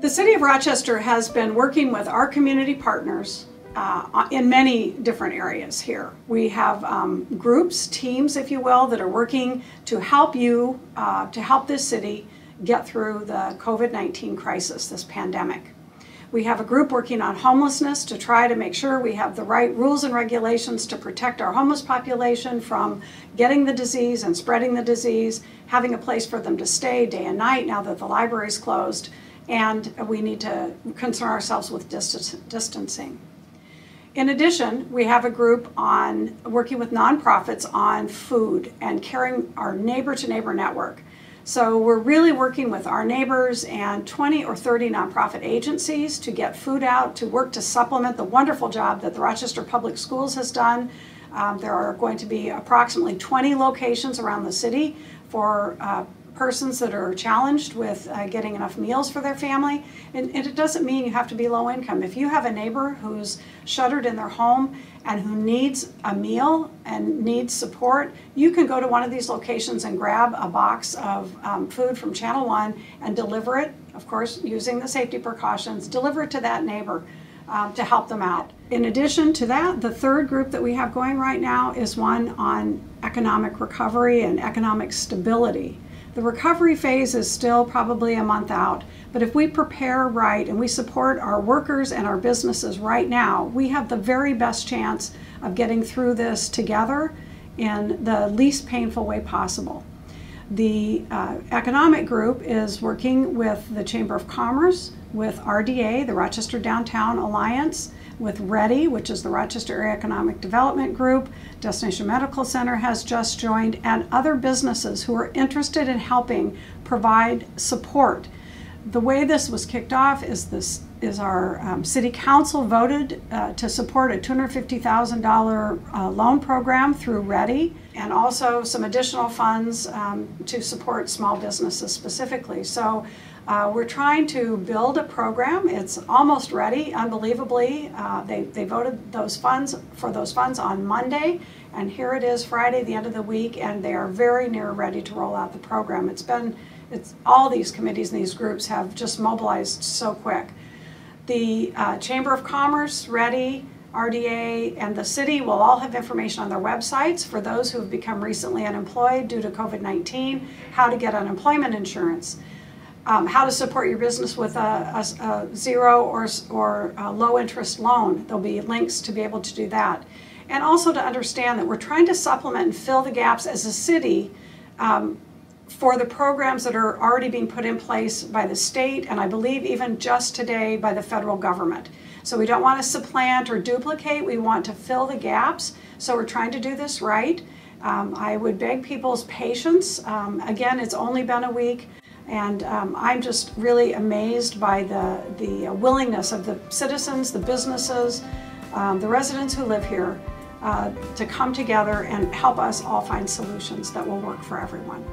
The City of Rochester has been working with our community partners uh, in many different areas here. We have um, groups, teams, if you will, that are working to help you, uh, to help this city get through the COVID-19 crisis, this pandemic. We have a group working on homelessness to try to make sure we have the right rules and regulations to protect our homeless population from getting the disease and spreading the disease, having a place for them to stay day and night now that the library is closed, and we need to concern ourselves with distancing. In addition, we have a group on working with nonprofits on food and caring our neighbor to neighbor network. So we're really working with our neighbors and 20 or 30 nonprofit agencies to get food out, to work to supplement the wonderful job that the Rochester Public Schools has done. Um, there are going to be approximately 20 locations around the city for uh, persons that are challenged with uh, getting enough meals for their family. And, and, it doesn't mean you have to be low income. If you have a neighbor who's shuttered in their home and who needs a meal and needs support, you can go to one of these locations and grab a box of um, food from Channel One and deliver it, of course, using the safety precautions, deliver it to that neighbor. Um, to help them out. In addition to that, the third group that we have going right now is one on economic recovery and economic stability. The recovery phase is still probably a month out, but if we prepare right and we support our workers and our businesses right now, we have the very best chance of getting through this together in the least painful way possible. The uh, economic group is working with the Chamber of Commerce, with RDA, the Rochester Downtown Alliance, with READY, which is the Rochester Area Economic Development Group. Destination Medical Center has just joined, and other businesses who are interested in helping provide support. The way this was kicked off is this is our um, city council voted uh, to support a $250,000 uh, loan program through Ready and also some additional funds um, to support small businesses specifically. So uh, we're trying to build a program. It's almost ready, unbelievably. Uh, they, they voted those funds for those funds on Monday, and here it is Friday, the end of the week, and they are very near ready to roll out the program. It's been, it's all these committees and these groups have just mobilized so quick. The uh, Chamber of Commerce, READY, RDA, and the city will all have information on their websites for those who have become recently unemployed due to COVID-19, how to get unemployment insurance um, how to support your business with a, a, a zero or, or a low interest loan. There'll be links to be able to do that. And also to understand that we're trying to supplement and fill the gaps as a city um, for the programs that are already being put in place by the state and I believe even just today by the federal government. So we don't want to supplant or duplicate, we want to fill the gaps. So we're trying to do this right. Um, I would beg people's patience. Um, again, it's only been a week. And um, I'm just really amazed by the, the willingness of the citizens, the businesses, um, the residents who live here uh, to come together and help us all find solutions that will work for everyone.